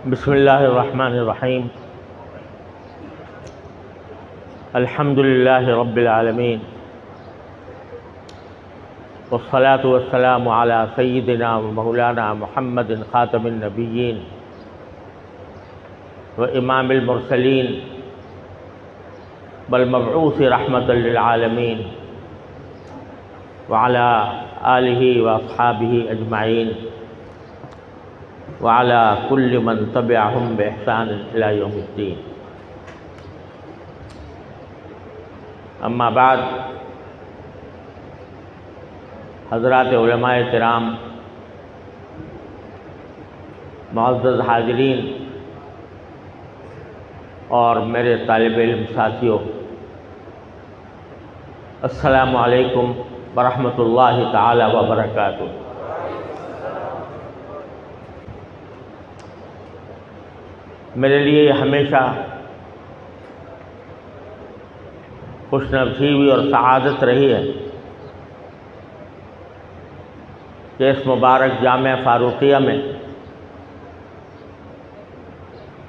बसमीम अल्हम्दुलिल्लाह रब्बिल आलमीन वस्सलातु वस्सलामु अला सय्यिदिना व मौलाना मुहम्मदिन ख़ातमिन नबिय्यीन व इमामिल मुरसलीन बल मबऊस रहमतल लिल आलमीन व अला आलिहि व अस्हाबिहि अजमाइन व अला कुल्लि मन तबिअहुम बिहसान इला यौमिद्दीन अम्मा हज़रत कराम मुआज़ हाजरीन और मेरे तालब इल्म साथियों अस्सलामु अलैकुम वरहमतुल्लाहि ताला व बरकातुहू मेरे लिए हमेशा खुश नसीबी और सआदत रही है कि इस मुबारक जाम फ़ारूक़िया में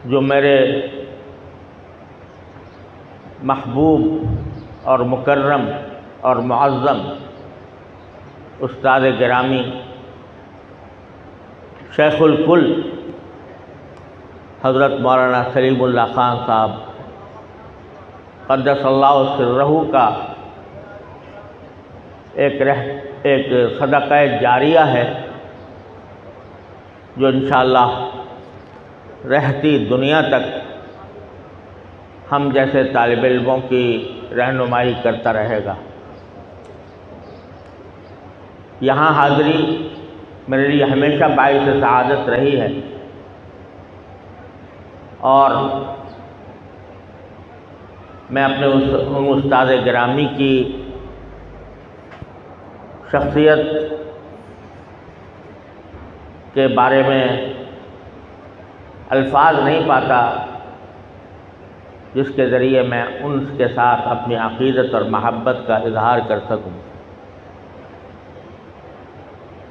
जो मेरे महबूब और मुकर्रम और मुआज़म उस्ताद गिरामी शेखुलकुल हज़रत मौलाना सलीमुल्ला ख़ान साहब क़दसल्ला सिर्रहू का एक रह, एक सदक़ जारिया है, जो इन रहती दुनिया तक हम जैसे तालब इल्मों की रहनुमाई करता रहेगा। यहाँ हाज़री मेरे लिए हमेशा बाईस शहादत रही है। और मैं अपने उस, उन उस्ताद ग्रामी की शख्सियत के बारे में अल्फाज नहीं पाता, जिसके ज़रिए मैं उनके साथ अपनी अकीदत और महब्बत का इजहार कर सकूँ।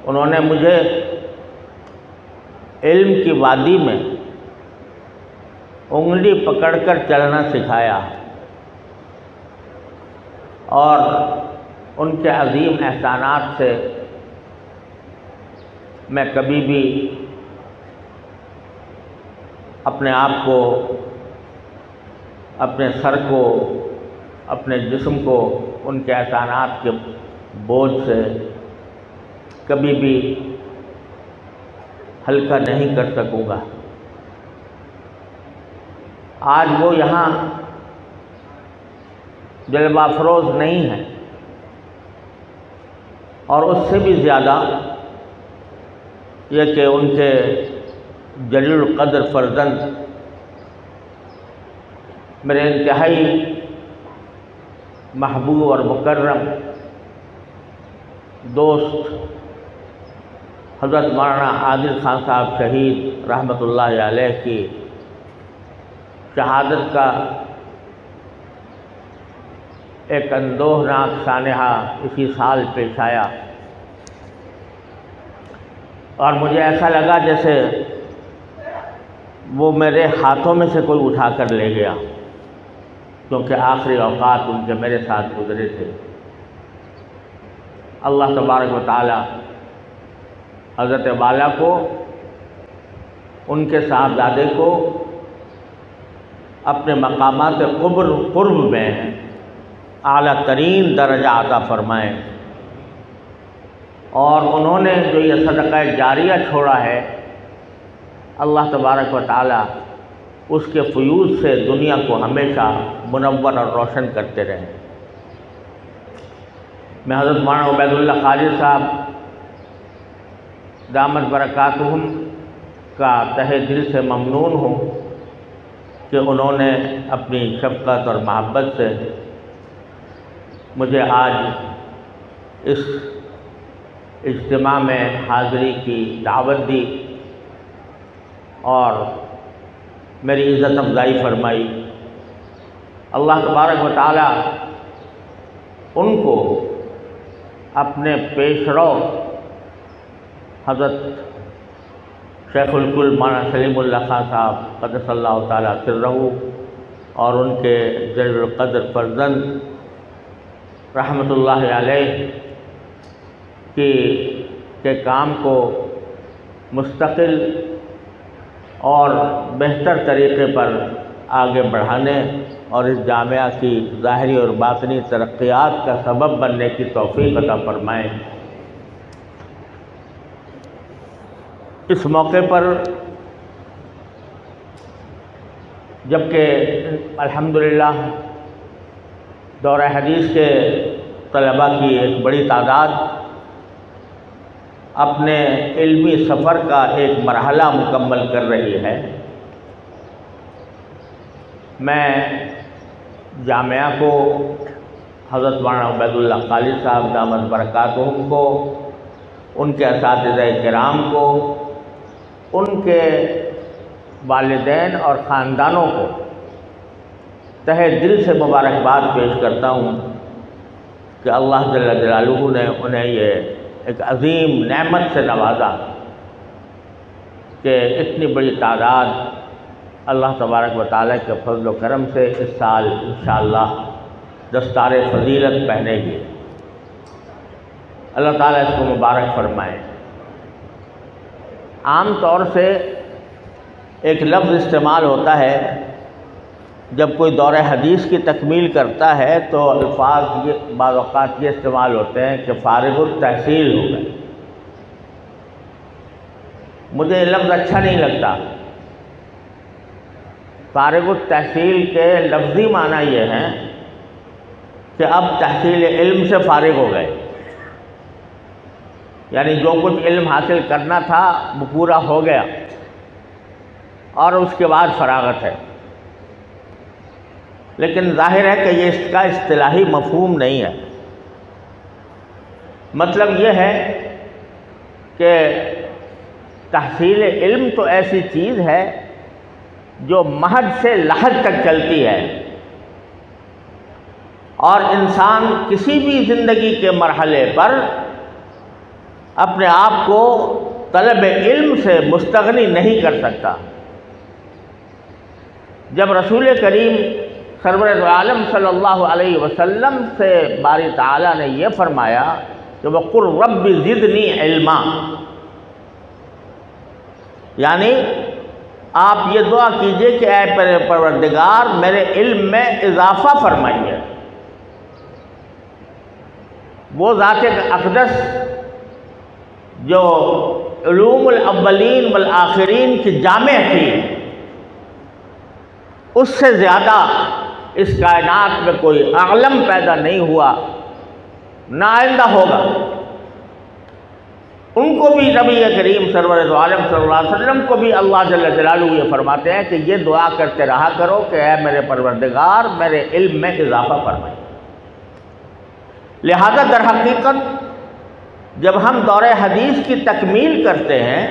उन्होंने मुझे इल्म की वादी में उंगली पकड़कर चलना सिखाया। और उनके अजीम एहसानात से मैं कभी भी अपने आप को, अपने सर को, अपने जिस्म को, उनके एहसानात के बोझ से कभी भी हल्का नहीं कर सकूँगा। आज वो यहाँ जलवाफरोज़ नहीं है और उससे भी ज़्यादा यह कि उनके जलील कदर फर्जंद मेरे इंतहाई महबूब और मुकर्रम दोस्त हज़रत मौलाना आदिल खान साहब शहीद रहमतुल्लाह अलैह की शहादत का एक अंदोहनाक सानहा इसी साल पेश आया। और मुझे ऐसा लगा जैसे वो मेरे हाथों में से कोई उठा कर ले गया, क्योंकि आखिरी अवकात उनके मेरे साथ गुजरे थे। अल्लाह तबारक वाली हज़रत वाला को, उनके साहबजादे को अपने कुब्र, कुर्ब में अली तरीन दर्जा अदा फरमाएँ। और उन्होंने जो ये सदक़ जारिया छोड़ा है, अल्लाह तबारक व ताली उसके फ्यूज़ से दुनिया को हमेशा मुनवर और रोशन करते रहें। मैं हज़रत माना उबैदुल्ला खालिद साहब दामद बरक़ातहम का तहे दिल से ममनून हूँ। कि उन्होंने अपनी शफकत और मोहब्बत से मुझे आज इस इज्तम में हाज़िरी की दावत दी और मेरी इज़्ज़त अफजाई फरमाई। अल्लाह तबारक व उनको अपने पेशरो हज़रत शेखुलकुल माना सलीमुल्ला खान साहब कदसल्ला तरहू और उनके जरक़द्र फर्जन रहमतुल्लाह अलैह, की, के काम को मुस्तकिल और बेहतर तरीके पर आगे बढ़ाने और इस जामिया की ज़ाहरी और बातनी तरक्यात का सबब बनने की तोफ़ी अता फरमाएँ। इस मौके पर जबकि अल्हम्दुलिल्लाह दौरा हदीस के तलबा की एक बड़ी तादाद अपने इल्मी सफ़र का एक मरहला मुकम्मल कर रही है। मैं जामिया को, हज़रत वाना उबैदुल्ला खालिद साहब दामद बरक़ात को, उनके इस कराम को उनके वालदेन और ख़ानदानों को तहे दिल से मुबारकबाद पेश करता हूँ कि अल्लाह जल्लू ने उन्हें ये एक अजीम नेमत से नवाजा कि इतनी बड़ी तादाद अल्लाह तबारक व के फजल करम से इस साल इन दस्तार फजीलत पहनेगी। अल्लाह ताला इसको मुबारक फरमाए। आम तौर से एक लफ्ज़ इस्तेमाल होता है, जब कोई दौर हदीस की तकमील करता है तो अल्फाज ये बाज़ात ये इस्तेमाल होते हैं कि फ़ारग तहसील हो गए। मुझे ये लफ्ज़ अच्छा नहीं लगता। फ़ारग तहसील के लफ्ज़ी माना ये हैं कि अब तहसील इल्म से फ़ारग हो गए। यानी जो कुछ इल्म हासिल करना था, वो पूरा हो गया। और उसके बाद फरागत है। लेकिन ज़ाहिर है कि ये इसका अतलाही मफहूम नहीं है। मतलब ये है कि तहसील इल्म तो ऐसी चीज़ है जो महद से लहद तक चलती है। और इंसान किसी भी ज़िंदगी के मरहले पर अपने आप को तलब इल्म से मुस्तगनी नहीं कर सकता। जब रसूल करीम सरवर आलम सल्लल्लाहु अलैहि वसल्लम से बारी ताला ने यह फरमाया कि वक़ुर रब ज़िदनी इल्मा। यानी आप ये दुआ कीजिए कि ए परवरदिगार, मेरे इल्म में इजाफ़ा फरमाइए। वो ज़ात अकदस जो अव्वलीन वल आखिरीन की जाम थी, उससे ज़्यादा इस कायनात में कोई आलम पैदा नहीं हुआ ना आइंदा होगा। उनको भी नबी करीम सरवर आलम वसल्लम को भी अल्लाह जलालू ये फरमाते हैं कि ये दुआ करते रहा करो कि है मेरे परवरदिगार मेरे इल्म में इजाफ़ा फरमाए। लिहाजा दर हकीकत जब हम दौर हदीस की तकमील करते हैं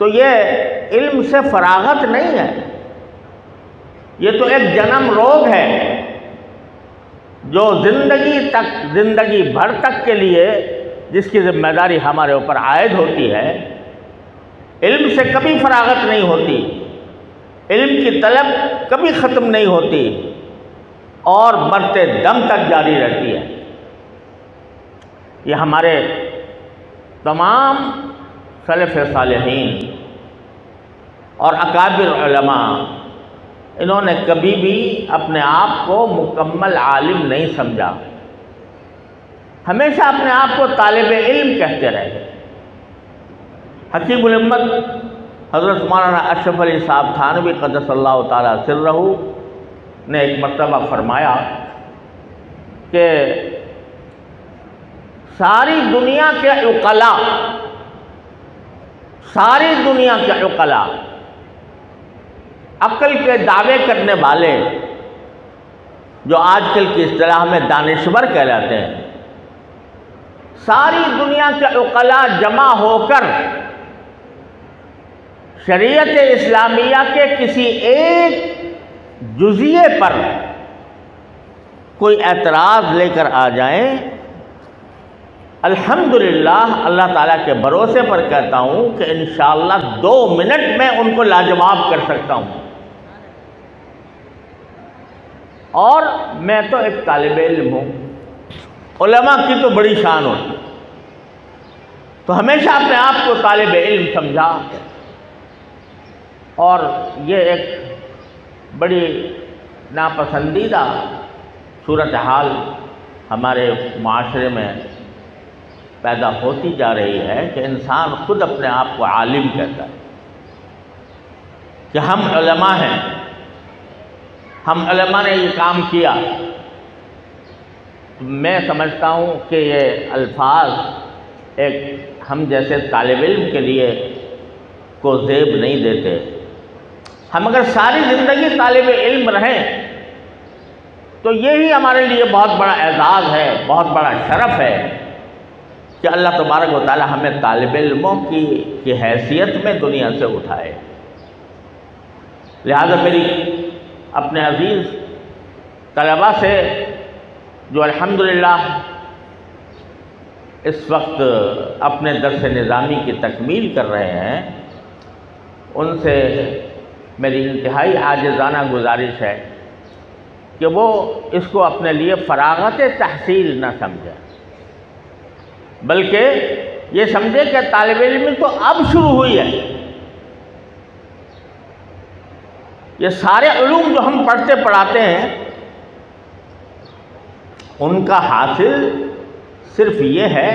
तो ये इल्म से फरागत नहीं है। ये तो एक जन्म रोग है, जो ज़िंदगी तक, ज़िंदगी भर तक के लिए जिसकी ज़िम्मेदारी हमारे ऊपर आयद होती है, इल्म से कभी फरागत नहीं होती। इल्म की तलब कभी ख़त्म नहीं होती और मरते दम तक जारी रहती है। ये हमारे तमाम सलफ़ सालहीन और अकाबिर इन्होंने कभी भी अपने आप को मुकम्मल आलिम नहीं समझा। हमेशा अपने आप को तालब इल्म कहते रहे। हकीम उम्मत, हज़रत मौलाना अशरफ अली साहब थानवी कदसल्ला तरहू ने एक मरतबा फरमाया कि सारी दुनिया के उकला। सारी दुनिया के उकला। अक्ल के दावे करने वाले, जो आजकल की इस में दानश्वर कहलाते हैं, सारी दुनिया के उकला जमा होकर शरीयत इस्लामिया के किसी एक जुजिए पर कोई एतराज़ लेकर आ जाएँ अल्हम्दुलिल्लाह, अल्लाह ताला के भरोसे पर कहता हूँ कि इन दो मिनट में उनको लाजवाब कर सकता हूँ। और मैं तो एक तालब इल्म हूँ। उलमा की तो बड़ी शान होती। तो हमेशा अपने आप को तालब इल्म समझा। और ये एक बड़ी नापसंदीदा सूरत हाल हमारे माशरे में पैदा होती जा रही है कि इंसान खुद अपने आप को आलिम कहता है। कि हम उलमा हैं। हम उलमा ने ये काम किया। मैं समझता हूँ कि ये अल्फाज एक हम जैसे तालब इल्म के लिए को जेब नहीं देते। हम अगर सारी ज़िंदगी तालब इल्म रहें तो यही हमारे लिए बहुत बड़ा एजाज़ है, बहुत बड़ा शरफ़ है। कि अल्लाह तबारक वाली हमें तालब इलमों की, की हैसियत में दुनिया से उठाए। लिहाजा मेरी अपने अज़ीज़ तलबा से जो अल्हम्दुलिल्लाह इस वक्त अपने दरस निज़ामी की तकमील कर रहे हैं उनसे मेरी इंतहाई आजाना गुजारिश है कि वो इसको अपने लिए फरागत तहसील न समझे। बल्कि ये समझे कि तालब इलम तो अब शुरू हुई है। ये सारे ूम जो हम पढ़ते पढ़ाते हैं, उनका हासिल सिर्फ़ ये है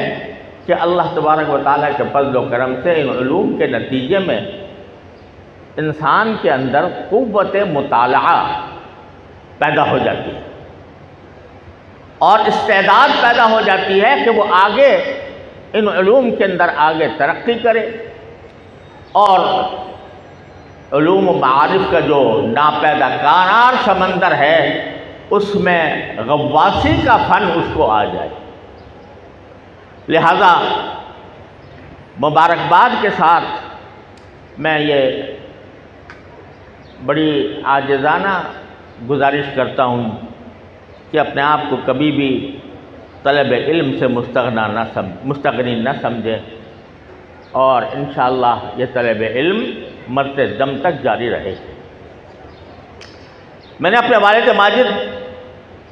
कि अल्लाह तबारक वाली के फजल करम से इन के नतीजे में इंसान के अंदर क़वत मताल पैदा हो जाती है। और इस्तेदाद पैदा हो जाती है कि वो आगे इन ूम के अंदर आगे तरक्की करे और ूम मारिफ का जो नापैदा कारार समंदर है, उसमें गवासी का फ़न उसको आ जाए। लिहाजा मुबारकबाद के साथ मैं ये बड़ी आजाना गुजारिश करता हूँ कि अपने आप को कभी भी तलब इल्म से मुस्तना न सम, मुस्तगनी न समझें। और इन ये तलब इल्म मरते दम तक जारी रहे। मैंने अपने वालद माजिद,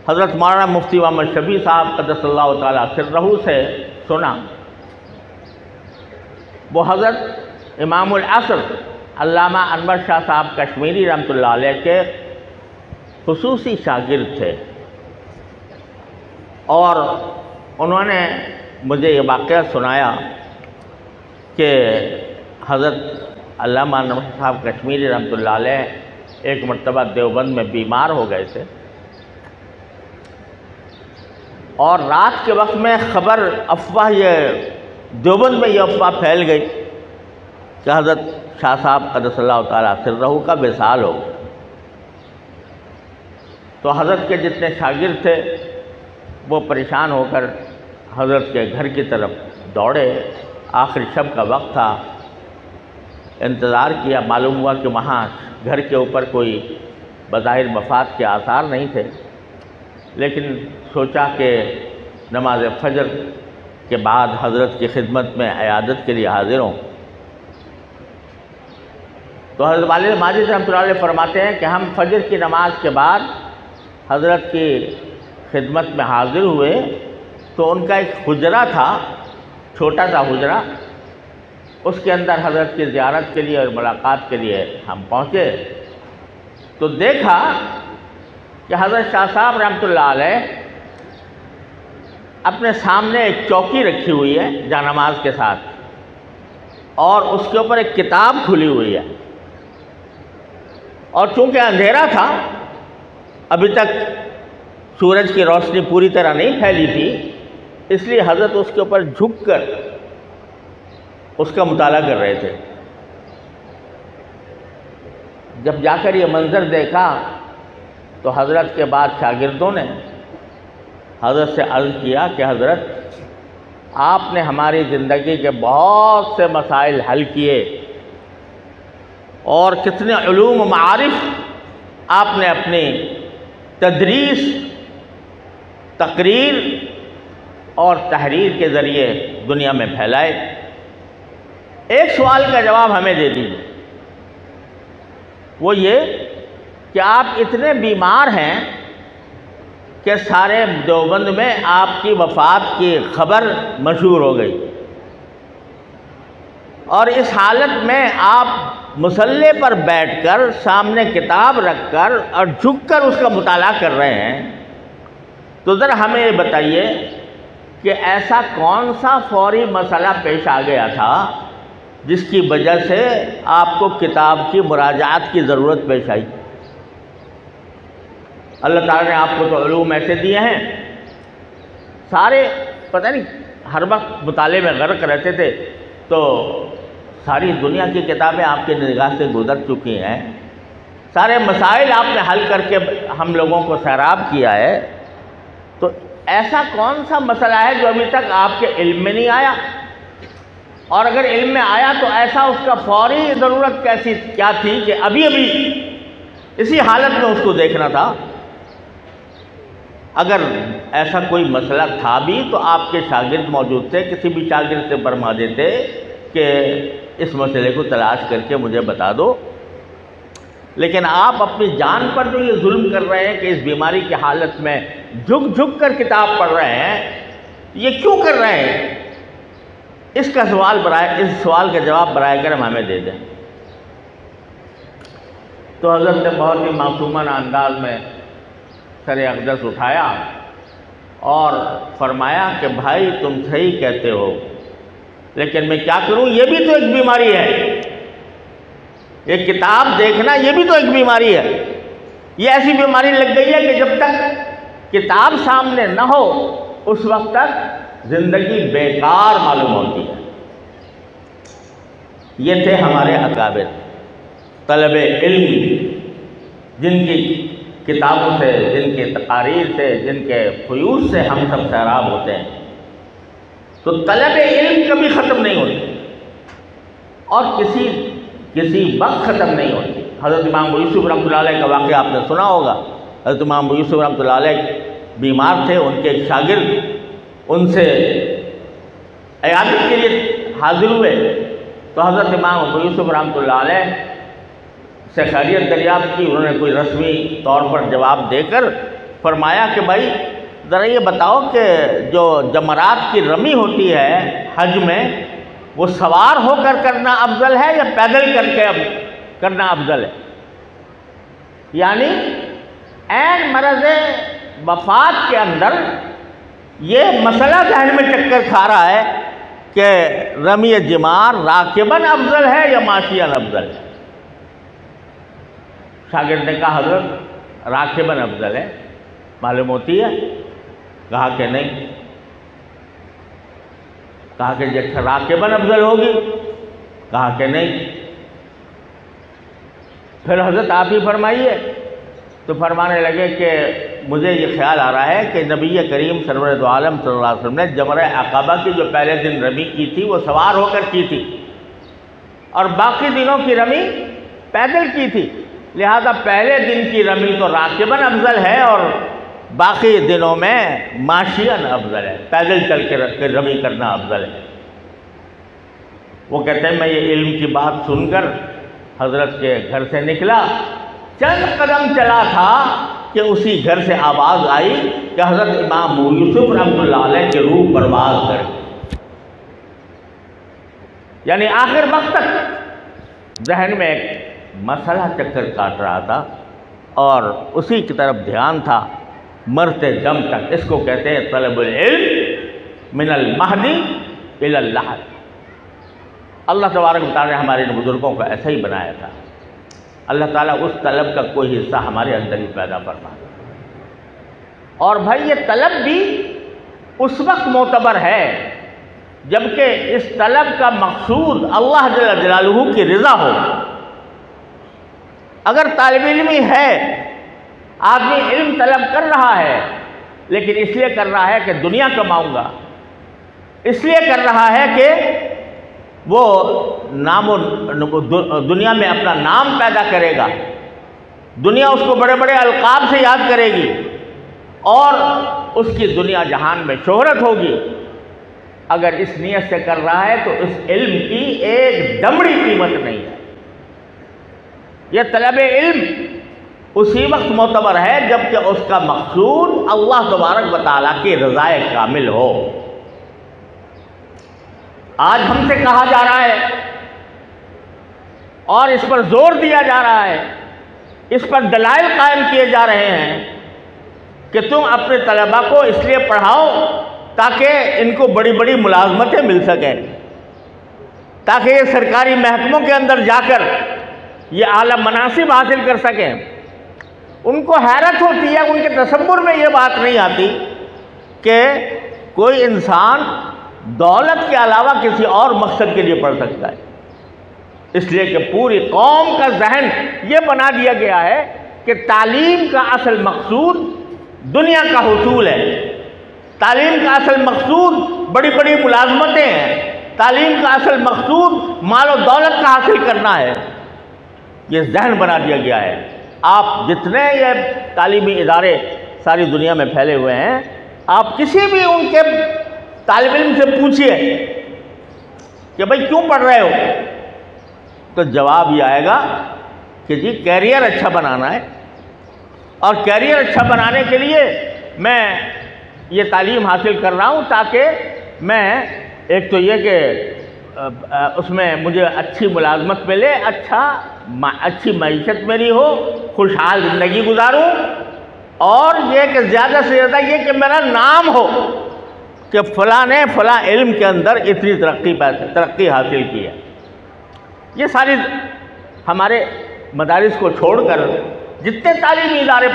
हज़रत मौलाना मुफ्ती मोहम्मद शबी साहब कदसल्ला तरहू से सुना। वो हज़रत इमामुल असर अनवर शाह साहब कश्मीरी रमत के खसूसी शागिर्द थे। और उन्होंने मुझे ये वाक़ सुनाया कि हज़रत साहब कश्मीरी रमत एक मरतबा देवबंद में बीमार हो गए थे। और रात के वक्त में ख़बर अफवाह ये देवबंद में ये अफवाह फैल गई कि हज़रत शाह साहब कदसल्ला तरह का विशाल हो तो हज़रत के जितने शागिर थे वो परेशान होकर हज़रत के घर की तरफ़ दौड़े। आखिर शब का वक्त था। इंतज़ार किया। मालूम हुआ कि वहाँ घर के ऊपर कोई बज़ाहिर मफाद के आसार नहीं थे। लेकिन सोचा कि नमाज़ फजर के बाद हज़रत की खिदमत में अयादत के लिए हाजिर हों। तो हज़रत वाल माजिद रहमत फरमाते हैं कि हम फजर की नमाज़ के बाद हज़रत की खिदमत में हाजिर हुए तो उनका एक हुजरा था, छोटा सा हुजरा। उसके अंदर हज़रत की ज़्यारत के लिए और मुलाकात के लिए हम पहुँचे। तो देखा कि हज़रत शाह साहब रहमत अपने सामने एक चौकी रखी हुई है जानमाज के साथ, और उसके ऊपर एक किताब खुली हुई है। और चूँकि अंधेरा था, अभी तक सूरज की रोशनी पूरी तरह नहीं फैली थी, इसलिए हज़रत उसके ऊपर झुक कर उसका मुताला कर रहे थे। जब जाकर ये मंज़र देखा तो हज़रत के बाद शागिर्दों ने हज़रत से अर्ज़ किया कि हज़रत, आपने हमारी ज़िंदगी के बहुत से मसाइल हल किए और कितने ूम मारिफ आपने अपनी तदरीस तकरीर और तहरीर के ज़रिए दुनिया में फैलाए। एक सवाल का जवाब हमें दे दीजिए। वो ये कि आप इतने बीमार हैं कि सारे देवबंद में आपकी वफ़ात की खबर मशहूर हो गई। और इस हालत में आप मुसल्ले पर बैठकर सामने किताब रखकर और झुककर उसका मुताला कर रहे हैं तो ज़रा हमें ये बताइए कि ऐसा कौन सा फौरी मसला पेश आ गया था जिसकी वजह से आपको किताब की मुराजात की ज़रूरत पेश आई? अल्लाह ताला ने आपको तो ूम ऐसे दिए हैं। सारे, पता नहीं, हर वक्त मुताले में गर्क रहते थे। तो सारी दुनिया की किताबें आपके निगाह से गुजर चुकी हैं। सारे मसाइल आपने हल करके हम लोगों को सैराब किया है। तो ऐसा कौन सा मसला है जो अभी तक आपके इल्म में नहीं आया? और अगर इल्म में आया तो ऐसा उसका फौरी ज़रूरत कैसी क्या थी कि अभी अभी इसी हालत में उसको देखना था? अगर ऐसा कोई मसला था भी तो आपके शागिर्द मौजूद थे, किसी भी शागिर्द से फरमा देते कि इस मसले को तलाश करके मुझे बता दो। लेकिन आप अपनी जान पर जो ये जुल्म कर रहे हैं कि इस बीमारी की हालत में झुक झुक कर किताब पढ़ रहे हैं, ये क्यों कर रहे हैं? इसका सवाल बनाए इस सवाल का जवाब बनाए कर हम दे दें। तो हज़रत ने बहुत ही मासूमन अंदाज में सर अकदस उठाया और फरमाया कि भाई तुम सही कहते हो, लेकिन मैं क्या करूँ? ये भी तो एक बीमारी है। एक किताब देखना, ये भी तो एक बीमारी है। ये ऐसी बीमारी लग गई है कि जब तक किताब सामने न हो, उस वक्त तक ज़िंदगी बेकार मालूम होती है। ये थे हमारे अकाबिर, तलब इल्म, जिनकी किताबों से, जिनके तकारीर से, जिनके फ्यूज से हम सब सैराब होते हैं। तो तलब इल्म कभी ख़त्म नहीं होती, और किसी किसी वक्त ख़त्म नहीं होती। हज़रत इमाम यूसुफ रमत का वाक़ आपने सुना होगा। हज़रत इमाम यूसुफ रमत बीमार थे, उनके शागिर्द उनसे अयादत के लिए हाजिर हुए। तो हज़रत इमाम यूसुफ रमत से खैरियत दरियाफ्त की उन्होंने कोई रस्मी तौर पर जवाब देकर फरमाया कि भाई, ज़रा ये बताओ कि जो जमरात की रमी होती है हज में, वो सवार होकर करना अफजल है या पैदल करके अब करना अफजल है? यानी एन मरज वफात के अंदर ये मसला जहन में चक्कर खा रहा है कि रमी जमार राकेबन अफजल है या माशियान अफजल है? शागिर ने कहा, हज़रत, राकेबन अफजल है। मालूम होती है? कहा कि नहीं। कहा कि जैसा राकेबन अफजल होगी। कहा कि नहीं। फिर हज़रत, आप ही फरमाइए। तो फरमाने लगे कि मुझे ये ख्याल आ रहा है कि नबी करीम सरवर आलम वसल्लम ने जमर अकाबा की जो पहले दिन रमी की थी, वो सवार होकर की थी। और बाकी दिनों की रमी पैदल की थी। लिहाजा पहले दिन की रमी तो राकेबन अफजल है और बाकी दिनों में माशियन अफजल है। पैदल चल के रमी करना अफजल है। वो कहते हैं, मैं ये इल्म की बात सुनकर हज़रत के घर से निकला चंद कदम चला था कि उसी घर से आवाज़ आई कि हज़रत इमाम यूसुफ रहमत के रूप बर्बाद कर यानी आखिर वक्त तक जहन में एक मसला चक्कर काट रहा था और उसी की तरफ़ ध्यान था। मरते दम तक इसको कहते हैं तलब मिनल महदी इल्लाह अल्लाह तबारक ने हमारे बुज़ुर्गों को ऐसा ही बनाया था। अल्लाह ताला उस तलब का कोई हिस्सा हमारे अंदर ही पैदा फरमा और भाई, ये तलब भी उस वक्त मोतबर है, जबकि इस तलब का मकसूद अल्लाह जलालू की रज़ा हो। अगर तालब इलमी है, आदमी इल्म तलब कर रहा है, लेकिन इसलिए कर रहा है कि दुनिया कमाऊँगा, इसलिए कर रहा है कि वो नाम दुनिया में अपना नाम पैदा करेगा। दुनिया उसको बड़े बड़े अलकाब से याद करेगी और उसकी दुनिया जहान में शोहरत होगी। अगर इस नीयत से कर रहा है तो इस इल्म की एक दमड़ी कीमत नहीं है। यह तलब इल्म उसी वक्त मोतबर है जबकि उसका मकसूद अल्लाह तबारक वाली की रज़ाए कामिल हो। आज हमसे कहा जा रहा है और इस पर ज़ोर दिया जा रहा है, इस पर दलाइल कायम किए जा रहे हैं कि तुम अपने तलबा को इसलिए पढ़ाओ ताकि इनको बड़ी बड़ी मुलाजमतें मिल सकें, ताकि ये सरकारी महकमों के अंदर जाकर ये आला मनासिब हासिल कर सकें। उनको हैरत होती है, उनके तस्वुर में ये बात नहीं आती कि कोई इंसान दौलत के अलावा किसी और मकसद के लिए पढ़ सकता है। इसलिए कि पूरी कौम का जहन ये बना दिया गया है कि तालीम का असल मकसूद दुनिया का हसूल है। तालीम का असल मकसूद बड़ी बड़ी मुलाजमतें हैं। तालीम का असल मकसूद मालो दौलत का हासिल करना है। ये जहन बना दिया गया है। आप जितने ये तालीमी इदारे सारी दुनिया में फैले हुए हैं, आप किसी भी उनके तालब इम से पूछिए कि भाई क्यों पढ़ रहे हो? तो जवाब ये आएगा कि जी कैरियर अच्छा बनाना है। और कैरियर अच्छा बनाने के लिए मैं ये तालीम हासिल कर रहा हूँ ताकि मैं, एक तो ये कि उसमें मुझे अच्छी मुलाजमत मिले अच्छा अच्छी मीशत मेरी हो, खुशहाल ज़िंदगी गुजारूँ। और ये कि ज़्यादा से ज़्यादा ये कि मेरा नाम हो। कि फ़लाँ ने फ़लाँ इल्म के अंदर इतनी तरक्की तरक्की हासिल की है। ये सारी हमारे मदारस को छोड़कर जितने तालीमी इदारे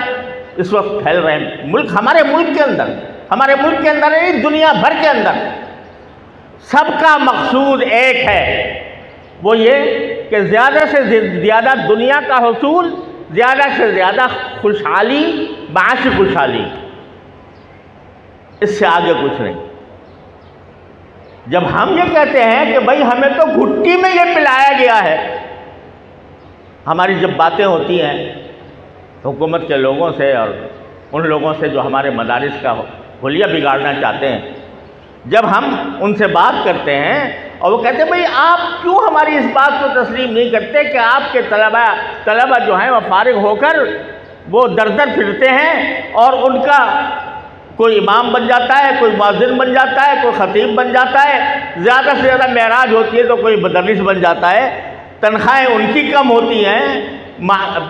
इस वक्त फैल रहे हैं, मुल्क हमारे मुल्क के अंदर, हमारे मुल्क के अंदर नहीं, दुनिया भर के अंदर, सबका मकसूद एक है। वो ये कि ज़्यादा से ज़्यादा दुनिया का हसूल, ज़्यादा से ज़्यादा खुशहाली बाश खुशहाली इससे आगे कुछ नहीं। जब हम ये कहते हैं कि भाई हमें तो घुट्टी में ये पिलाया गया है, हमारी जब बातें होती हैं, हुकूमत के लोगों से और उन लोगों से जो हमारे मदारस का होलिया बिगाड़ना चाहते हैं, जब हम उनसे बात करते हैं और वो कहते हैं, भाई, आप क्यों हमारी इस बात को तस्लीम नहीं करते कि आपके तलबा तलबा जो हैं वह फारग होकर वो दर दर फिरते हैं और उनका कोई इमाम बन जाता है, कोई मस्जिद बन जाता है, कोई ख़तीब बन जाता है, ज़्यादा से ज़्यादा महराज होती है तो कोई मदरस बन जाता है। तनख्वाहें उनकी कम होती हैं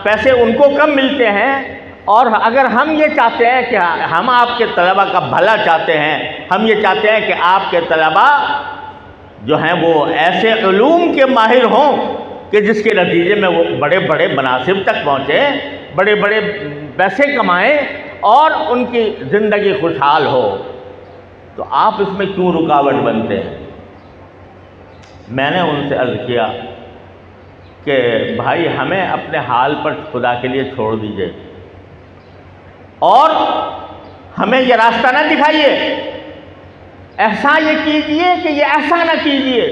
पैसे उनको कम मिलते हैं, और अगर हम ये चाहते हैं कि हम आपके तलबा का भला चाहते हैं, हम ये चाहते हैं कि आपके तलबा जो हैं वो ऐसे ूम के माहिर हों कि जिसके नतीजे में वो बड़े बड़े मुनासिब तक पहुँचें बड़े बड़े पैसे कमाएँ और उनकी ज़िंदगी खुशहाल हो तो आप इसमें क्यों रुकावट बनते हैं? मैंने उनसे अर्ज़ किया कि, भाई, हमें अपने हाल पर खुदा के लिए छोड़ दीजिए और हमें यह रास्ता ना दिखाइए। ऐसा ये कीजिए कि ये ऐसा ना कीजिए।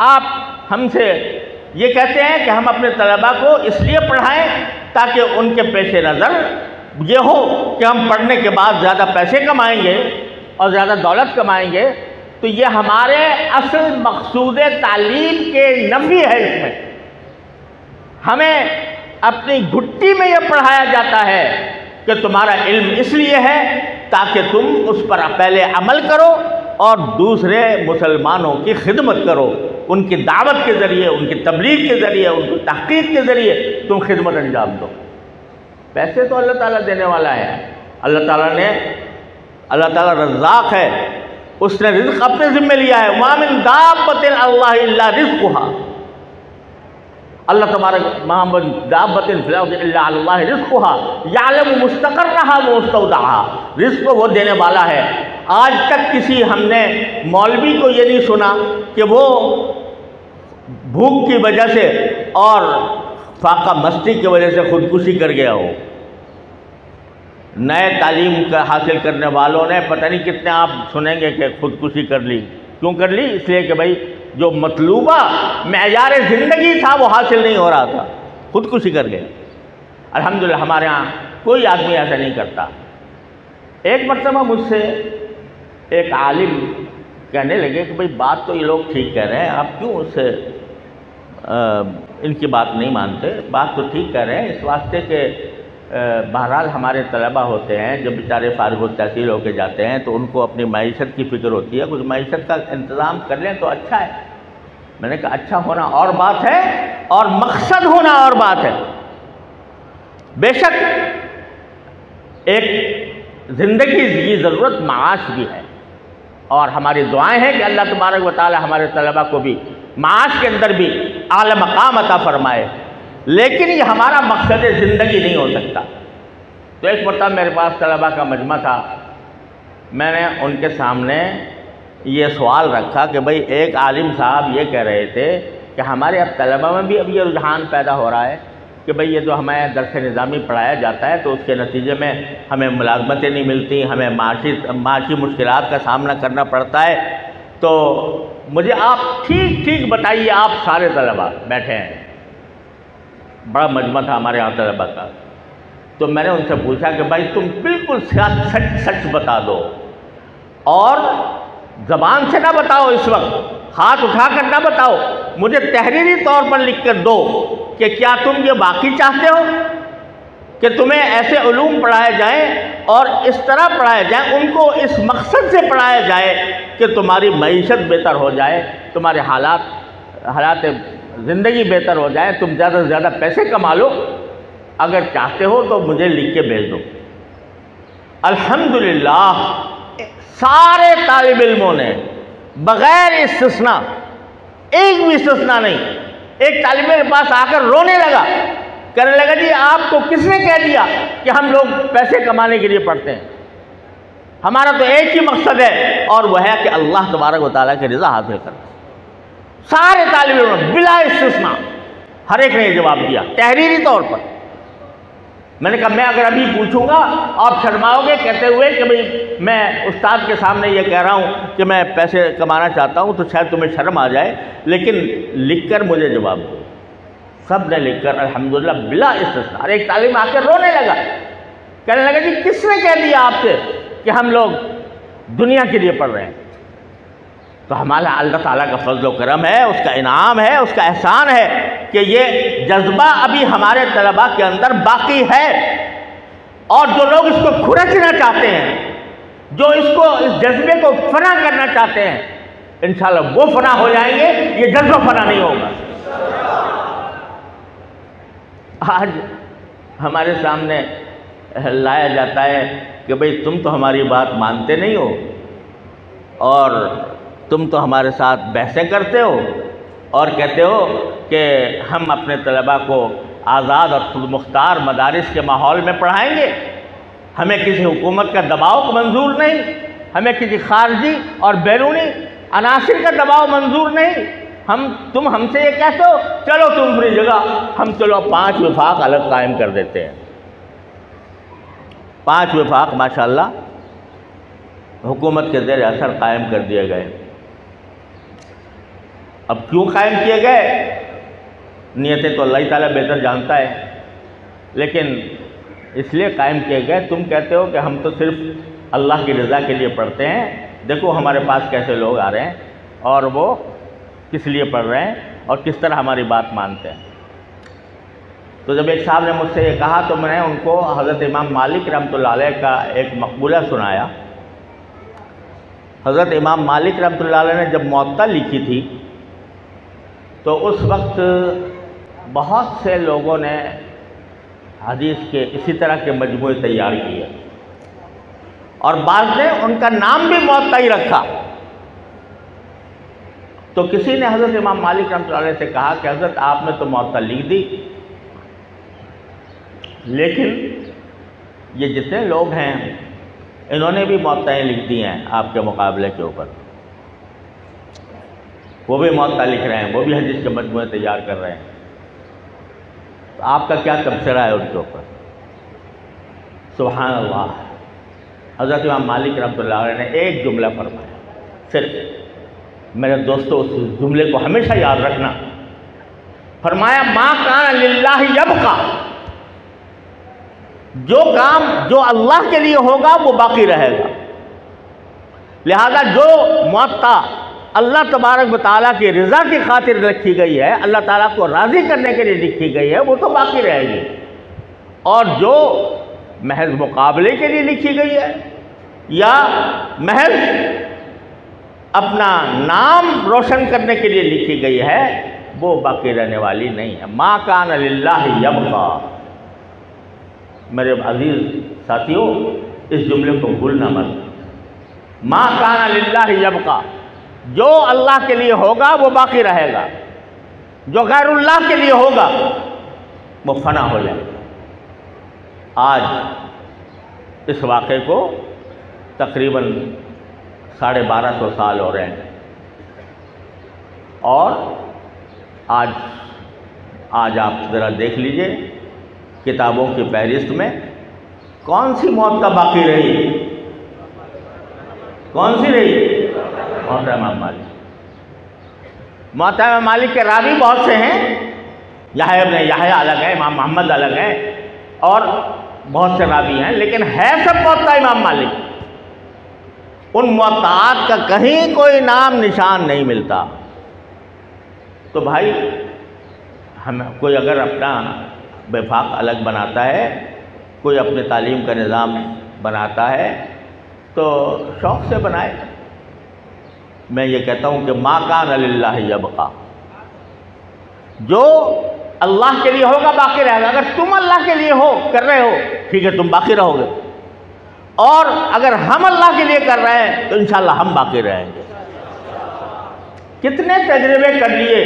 आप हमसे ये कहते हैं कि हम अपने तलबा को इसलिए पढ़ाएँ ताकि उनके पेश नज़र ये हो कि हम पढ़ने के बाद ज़्यादा पैसे कमाएँगे और ज़्यादा दौलत कमाएँगे तो ये हमारे असल मकसूद तालीम के नफी है इसमें। हमें अपनी घुट्टी में यह पढ़ाया जाता है कि तुम्हारा इल्म इसलिए है ताकि तुम उस पर पहले अमल करो और दूसरे मुसलमानों की खिदमत करो। उनकी दावत के ज़रिए, उनकी तबलीग के ज़रिए, उनकी तहकीक के ज़रिए तुम खिदमत अंजाम दो। पैसे तो अल्लाह ताला देने वाला है। अल्लाह ताला ने, अल्लाह ताला रज़ाक है। उसने रिज्क अपने ज़िम्मे लिया है। मामिन दाबतिन अल्लाह रिज्क अल्लाह तबारक मोहम्मद दाबतिन रिज्क़ा यालम मुस्तकर रहा मुस्तौदा रिज्क वो देने वाला है। आज तक किसी हमने मौलवी को ये नहीं सुना कि वो भूख की वजह से और फाका मस्ती की वजह से ख़ुदकुशी कर गया हो। नए तालीम का हासिल करने वालों ने पता नहीं कितने आप सुनेंगे कि ख़ुदकुशी कर ली। क्यों कर ली? इसलिए कि भाई, जो मतलूबा मैार ज़िंदगी था, वो हासिल नहीं हो रहा था। ख़ुदकुशी कर गए। अल्हम्दुलिल्लाह, हमारे यहाँ कोई आदमी ऐसा नहीं करता। एक मरतबा मुझसे एक आलिम कहने लगे कि भाई, बात तो ये लोग ठीक कह रहे हैं, आप क्यों उससे इनकी बात नहीं मानते। बात तो ठीक कह रहे हैं। इस वास्ते के बहरहाल हमारे तलबा होते हैं। जब बेचारे फारग तहसील होके जाते हैं तो उनको अपनी मीशत की फ़िक्र होती है। कुछ मीशत का इंतज़ाम कर लें तो अच्छा है। मैंने कहा अच्छा होना और बात है, और मकसद होना और बात है। बेशक एक ज़िंदगी की ज़रूरत माश भी है। और हमारी दुआएँ हैं कि अल्लाह तबारक वाली हमारे तलबा को भी माश के अंदर भी आल मकाम अता फरमाए। लेकिन ये हमारा मकसद ज़िंदगी नहीं हो सकता। तो एक मरतबा मेरे पास तलबा का मजमा था। मैंने उनके सामने ये सवाल रखा कि भाई, एक आलिम साहब ये कह रहे थे कि हमारे अब तलबा में भी अब ये रुझान पैदा हो रहा है कि भाई, ये जो हमें दरस निज़ामी पढ़ाया जाता है तो उसके नतीजे में हमें मुलाजमतें नहीं मिलती, हमें माशी माशी मुश्किल का सामना करना पड़ता है। तो मुझे आप ठीक ठीक बताइए, आप सारे तलबा बैठे हैं। बड़ा मजमा था हमारे यहाँ तलबा का। तो मैंने उनसे पूछा कि भाई, तुम बिल्कुल सच सच बता दो। और ज़बान से ना बताओ इस वक्त। हाथ उठाकर ना बताओ। मुझे तहरीरी तौर पर लिख कर दो कि क्या तुम ये बाकी चाहते हो? कि तुम्हें ऐसे ूम पढ़ाए जाएँ और इस तरह पढ़ाए जाएँ, उनको इस मकसद से पढ़ाया जाए कि तुम्हारी मीशत बेहतर हो जाए, तुम्हारे हालात हालात ज़िंदगी बेहतर हो जाए, तुम ज़्यादा से ज़्यादा पैसे कमा लो। अगर चाहते हो तो मुझे लिख के भेज दो। अल्हम्दुलिल्लाह, सारे तालब इलमों ने बग़ैर इस्तना एक भी इस्तना नहीं, एक तालब के पास आकर रोने लगा। कहने लगा जी, आपको किसने कह दिया कि हम लोग पैसे कमाने के लिए पढ़ते हैं? हमारा तो एक ही मकसद है, और वह है कि अल्लाह तबारक वाली की रज़ा हासिल करना। सारे तालब इल्म बिला इस्तना हर एक ने जवाब दिया, तहरीरी तौर पर। मैंने कहा, मैं अगर अभी पूछूँगा, आप शर्माओगे कहते हुए कि भाई, मैं उस्ताद के सामने ये कह रहा हूँ कि मैं पैसे कमाना चाहता हूँ तो शायद तुम्हें शर्म आ जाए, लेकिन लिखकर मुझे जवाब दो। सबने लिखकर अल्हम्दुलिल्लाह बिला इस्तना एक तालीम आकर रोने लगा। कहने लगा, जी, किसने कह दिया आपसे कि हम लोग दुनिया के लिए पढ़ रहे हैं? तो हमारा अल्लाह ताला का फजल करम है, उसका इनाम है, उसका एहसान है कि ये जज्बा अभी हमारे तलबा के अंदर बाकी है। और जो लोग इसको खुरचना चाहते हैं, जो इसको, इस जज्बे को फना करना चाहते हैं इन वो फना हो जाएँगे, ये जज्बा फना नहीं होगा। आज हमारे सामने लाया जाता है कि भाई तुम तो हमारी बात मानते नहीं हो और तुम तो हमारे साथ बहसें करते हो और कहते हो कि हम अपने तलबा को आज़ाद और खुद मुख्तार मदारस के माहौल में पढ़ाएँगे। हमें किसी हुकूमत का दबाव मंजूर नहीं, हमें किसी खारजी और बैरूनी अनासर का दबाव मंजूर नहीं। हम, तुम हमसे ये कहते हो? चलो तुम अपनी जगह। हम चलो पाँच विफाक अलग कायम कर देते हैं। पाँच विफाक, माशाल्लाह, हुकूमत के ज़र असर कायम कर दिए गए। अब क्यों कायम किए गए? नियतें तो अल्लाह ताला बेहतर जानता है। लेकिन इसलिए कायम किए गए, तुम कहते हो कि हम तो सिर्फ़ अल्लाह की रज़ा के लिए पढ़ते हैं। देखो हमारे पास कैसे लोग आ रहे हैं और वो किस लिए पढ़ रहे हैं और किस तरह हमारी बात मानते हैं। तो जब एक साहब ने मुझसे ये कहा तो मैंने उनको हज़रत इमाम मालिक रमत का एक मकबूला सुनाया। हज़रत इमाम मालिक रमत ने जब मौता लिखी थी तो उस वक्त बहुत से लोगों ने हदीस के इसी तरह के मजमू तैयार किए। और बाद में उनका नाम भी मौत ही रखा। तो किसी ने हज़रत इमाम मालिक रमत से कहा कि हज़रत, आपने तो मौत लिख दी। लेकिन ये जितने लोग हैं, इन्होंने भी मौतें लिख दी हैं आपके मुकाबले के ऊपर। वो भी मौत लिख रहे हैं, वो भी हदीस के मजमू तैयार कर रहे हैं। तो आपका क्या तबसरा है उनके ऊपर? सुबहान अल्लाह। हज़रत इमाम मालिक रमतुल्लाह ने एक जुमला फरमाया, सिर्फ़ मेरे दोस्तों, उस जुमले को हमेशा याद रखना। फरमाया, माँ कान लाही का जो काम, जो अल्लाह के लिए होगा, वो बाकी रहेगा। लिहाजा जो मुआत्ता अल्लाह तबारक ताली की रज़ा की खातिर रखी गई है, अल्लाह ताला को राज़ी करने के लिए लिखी गई है, वो तो बाकी रहेगी। और जो महज मुकाबले के लिए लिखी गई है, या महज अपना नाम रोशन करने के लिए लिखी गई है, वो बाकी रहने वाली नहीं है। माँ का कान यबका। मेरे अज़ीज़ साथियों, इस जुमले को भूलना मत। माँ कान यबका। जो अल्लाह के लिए होगा, वो बाकी रहेगा। जो गैरुल्लाह के लिए होगा, वो फना हो जाएगा। आज इस वाक़े को तकरीबन साढ़े बारह सौ साल हो रहे हैं। और आज आज आप ज़रा देख लीजिए, किताबों की फहरिस्त में कौन सी मौत का बाकी रही? कौन सी रही? मोहतरमा मालिक मोहतरमा मालिक के रावी बहुत से हैं। याह ने याह अलग है इमाम मोहम्मद अलग है और बहुत से रावी हैं, लेकिन है सब मोहता इमाम मालिक। उन मोहतात का कहीं कोई नाम निशान नहीं मिलता। तो भाई, हम, कोई अगर अपना विफाक अलग बनाता है, कोई अपने तालीम का निज़ाम बनाता है तो शौक़ से बनाए। मैं ये कहता हूँ कि माँ का नल्ला यबका। जो अल्लाह के लिए होगा, बाकी रहेगा। अगर तुम अल्लाह के लिए हो, कर रहे हो, ठीक है, तुम बाकी रहोगे। और अगर हम अल्लाह के लिए कर रहे हैं तो इंशाल्लाह हम बाकी रहेंगे। कितने तजर्बे कर लिए?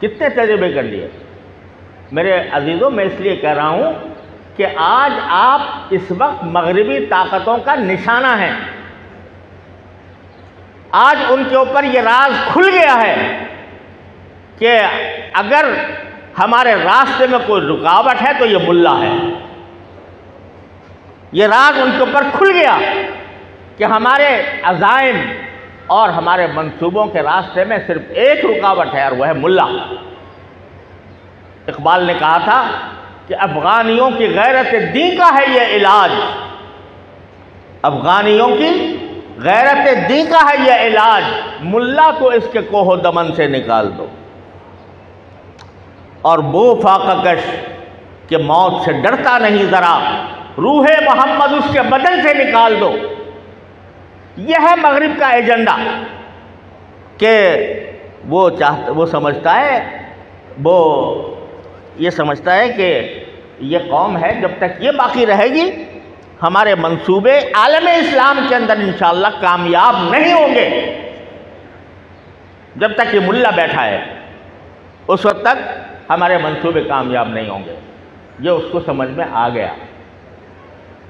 कितने तजर्बे कर लिए? मेरे अजीज़ों, मैं इसलिए कह रहा हूँ कि आज आप इस वक्त मगरबी ताकतों का निशाना हैं। आज उनके ऊपर ये राज खुल गया है कि अगर हमारे रास्ते में कोई रुकावट है तो ये मुल्ला है। ये राज उनके ऊपर खुल गया कि हमारे अजाइम और हमारे मंसूबों के रास्ते में सिर्फ़ एक रुकावट है और वह है मुल्ला। इकबाल ने कहा था कि अफ़गानियों की गैरत दी का है यह इलाज। अफ़गानियों की गैरत दी का है यह इलाज। मुल्ला को इसके कोहो दमन से निकाल दो। और वो फाकश के मौत से डरता नहीं ज़रा। रूह मोहम्मद उसके बदन से निकाल दो। यह है मगरिब का एजेंडा कि वो चाह वो समझता है, वो ये समझता है कि ये कौम है, जब तक ये बाकी रहेगी, हमारे मंसूबे आलम इस्लाम के अंदर इन कामयाब नहीं होंगे। जब तक ये मुल्ला बैठा है, उस वक्त तक हमारे मंसूबे कामयाब नहीं होंगे। ये उसको समझ में आ गया।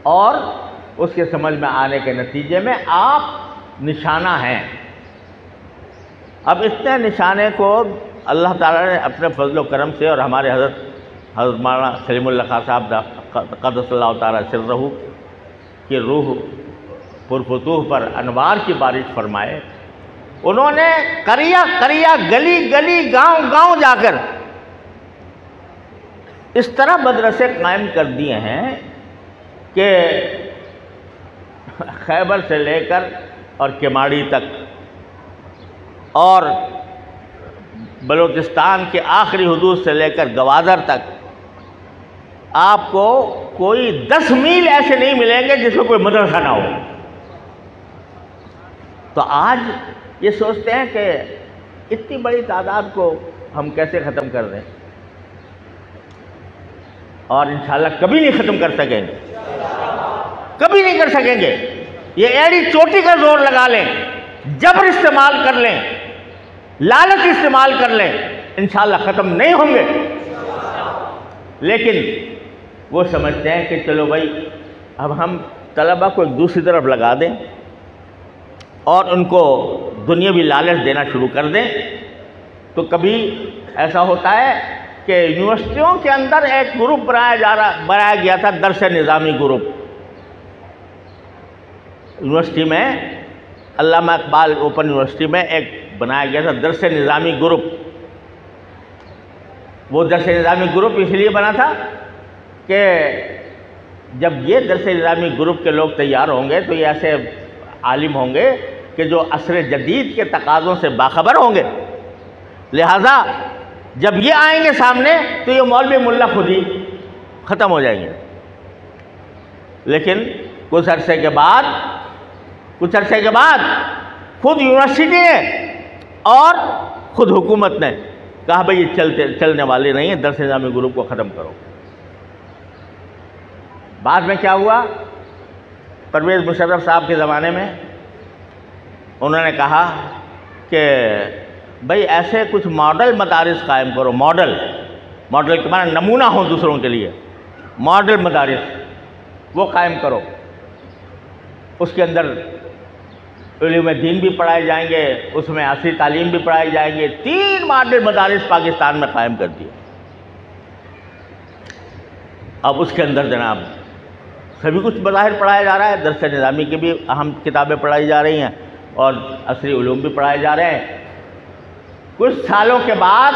और उसके समझ में आने के नतीजे में आप निशाना हैं। अब इतने निशाने को अल्लाह ताला ने अपने फजल करम से और हमारे हज़रत हज़रत माना सलीमुल्ला खां साहब कदसल्ला सिर रहू कि रूह पुरफतूह पर अनवार की बारिश फरमाए। उन्होंने करिया करिया, गली गली, गाँव गाँव जाकर इस तरह मदरसे कायम कर दिए हैं कि खैबर से लेकर और केमाड़ी तक। और बलूचिस्तान के आखिरी हदूद से लेकर गवादर तक। आपको कोई दस मील ऐसे नहीं मिलेंगे जिसमें कोई मदरसा ना हो। तो आज ये सोचते हैं कि इतनी बड़ी तादाद को हम कैसे ख़त्म कर दें? और इंशाल्लाह कभी नहीं ख़त्म कर सकेंगे। कभी नहीं कर सकेंगे। ये एड़ी चोटी का ज़ोर लगा लें, जबर इस्तेमाल कर लें, लालच इस्तेमाल कर लें, इंशाल्लाह ख़त्म नहीं होंगे। लेकिन वो समझते हैं कि चलो भाई, अब हम तलबा को एक दूसरी तरफ़ लगा दें और उनको दुनियावी लालच देना शुरू कर दें। तो कभी ऐसा होता है कि यूनिवर्सिटियों के अंदर एक ग्रुप बनाया जा रहा, बनाया गया था दरस निज़ामी ग्रुप। यूनिवर्सिटी में, अल्लामा इकबाल ओपन यूनिवर्सिटी में एक बनाया गया था, दरस निज़ामी ग्रुप वो दरस निज़ामी ग्रुप इसलिए बना था कि जब ये दरस इस्लामी ग्रुप के लोग तैयार होंगे तो ये ऐसे आलिम होंगे कि जो असर जदीद के तकाज़ों से बाखबर होंगे। लिहाजा, जब ये आएँगे सामने तो ये मौलवी मुल्ला खुद ही ख़त्म हो जाएँगे। लेकिन कुछ अरसे के बाद कुछ अरसे के बाद खुद यूनिवर्सिटी ने और खुद हुकूमत ने कहा, भाई, ये चलते, चलने वाले नहीं है दरस निज़ामी ग्रुप को ख़त्म करो। बाद में क्या हुआ? परवेज़ मुशर्रफ साहब के ज़माने में उन्होंने कहा कि, भाई, ऐसे कुछ मॉडल मदारस कायम करो मॉडल मॉडल के माना नमूना हो दूसरों के लिए। मॉडल मदारस वो कायम करो। उसके अंदर इलम दीन भी पढ़ाए जाएँगे, उसमें असली तालीम भी पढ़ाई जाएँगे। तीन मॉडल मदारस पाकिस्तान में कायम कर दिए। अब उसके अंदर जनाब, सभी कुछ बज़ाहिर पढ़ाया जा रहा है दरस निज़ामी की भी अहम किताबें पढ़ाई जा रही हैं और असली उलूम भी पढ़ाए जा रहे हैं। कुछ सालों के बाद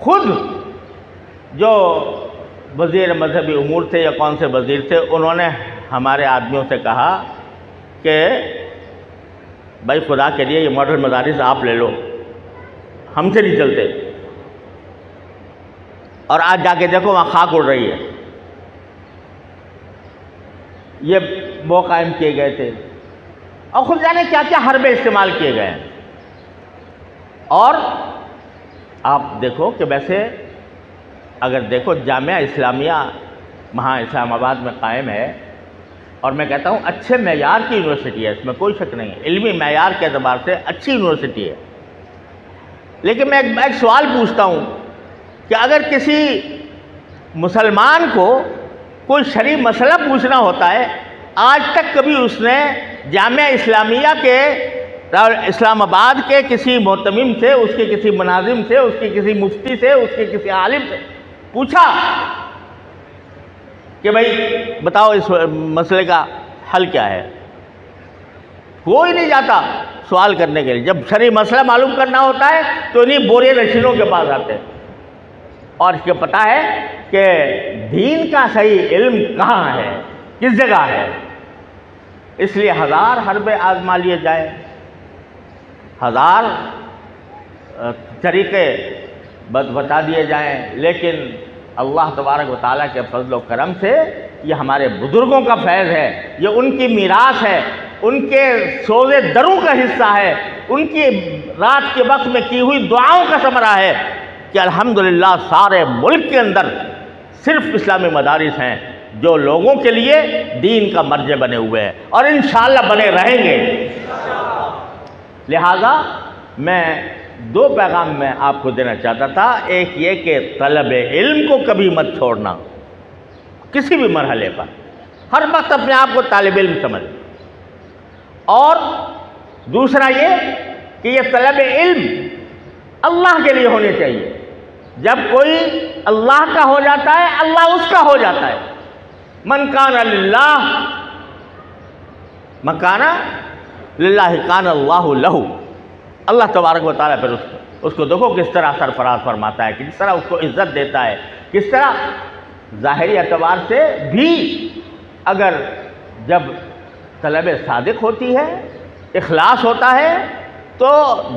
खुद जो वज़ीर मजहबी उमूर थे या कौन से वज़ीर थे, उन्होंने हमारे आदमियों से कहा कि भाई, खुदा के लिए ये मॉडल मदारस आप ले लो। हमसे नहीं चलते। और आज जाके देखो, वहाँ खाक उड़ रही है। ये वो कायम किए गए थे। और खुद जाने क्या क्या हरबे इस्तेमाल किए गए हैं। और आप देखो कि वैसे अगर देखो, जामिया इस्लामिया वहाँ इस्लामाबाद में कायम है और मैं कहता हूँ अच्छे मैार की यूनिवर्सिटी है इसमें कोई शक नहीं है। इलमी मैार के अतबार से अच्छी यूनिवर्सिटी है। लेकिन मैं एक, एक सवाल पूछता हूँ कि अगर किसी मुसलमान को कोई शरीफ मसला पूछना होता है आज तक कभी उसने जामिया इस्लामिया के इस्लामाबाद के किसी मोतमिम से उसके किसी मुनाजिम से उसके किसी मुफ्ती से उसके किसी आलिम से पूछा कि भाई, बताओ इस मसले का हल क्या है? कोई नहीं जाता सवाल करने के लिए। जब शरी मसला मालूम करना होता है तो इन्हीं बोरे नशीनों के पास आते हैं। और इसके पता है कि दीन का सही इल्म कहाँ है? किस जगह है? इसलिए हज़ार हरबे आजमा लिए जाए। हज़ार तरीक़े बता दिए जाएँ, लेकिन अल्लाह तबारक वाली के फजल करम से ये हमारे बुज़ुर्गों का फैज़ है, ये उनकी मीरास है, उनके सोजे दरों का हिस्सा है, उनकी रात के वक्त में की हुई दुआओं का समरा है कि अल्हम्दुलिल्लाह सारे मुल्क के अंदर सिर्फ़ इस्लामी मदारस हैं जो लोगों के लिए दीन का मर्ज बने हुए हैं और इन बने रहेंगे। लिहाजा मैं दो पैगाम मैं आपको देना चाहता था। एक ये कि तलब इल्म को कभी मत छोड़ना। किसी भी मरहले पर। हर वक्त अपने आप को तालब इल्म समझ। और दूसरा ये कि ये तलब इल्म अल्लाह के लिए होने चाहिए। जब कोई अल्लाह का हो जाता है, अल्लाह उसका हो जाता है। मनकान अल्लाह मकाना कान अल्लाह लहू। अल्लाह तबारक वाली फिर उसको उसको देखो किस तरह सरफराज फरमाता है, किस तरह उसको इज़्ज़त देता है, किस तरह ज़ाहरी एतबार से भी अगर जब तलब सादिक होती है, इखलास होता है तो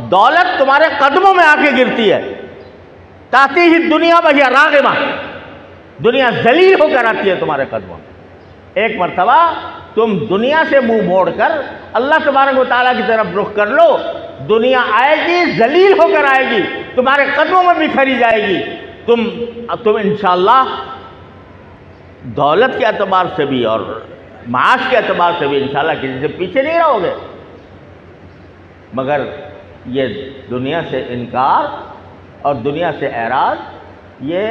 दौलत तुम्हारे कदमों में आके गिरती है। ताकि ही दुनिया भैया रागमा, दुनिया जलील होकर आती है तुम्हारे कदमों में। एक मरतबा, तुम दुनिया से मुँह मोड़कर अल्लाह तबारक वाली की तरफ़ रुख कर लो दुनिया आएगी, जलील होकर आएगी, तुम्हारे कदमों में बिखरी जाएगी। तुम तुम इंशाल्लाह दौलत के अतबार से भी और माश के अतबार से भी इंशाल्लाह किसी से पीछे नहीं रहोगे। मगर ये दुनिया से इनकार और दुनिया से एराज ये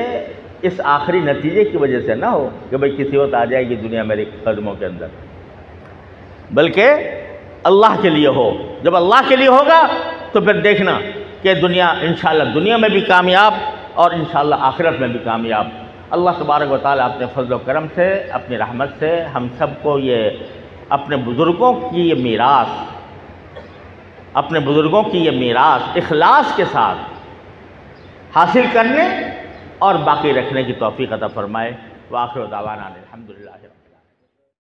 इस आखिरी नतीजे की वजह से ना हो कि भाई किसी वक्त आ जाएगी दुनिया मेरे कदमों के अंदर। बल्कि अल्लाह के लिए हो। जब अल्लाह के लिए होगा तो फिर देखना कि दुनिया इन दुनिया में भी कामयाब और इन आखिरत में भी कामयाब। अल्लाह तबारक वाली अपने फजल करम से, अपनी रहमत से हम सबको ये, अपने बुज़ुर्गों की ये मीरास, अपने बुज़ुर्गों की ये मीरास इखलास के साथ हासिल करने और बाकी रखने की तोफ़ी अता फ़रमाए। वाखिर दावाना अलहमदिल्ला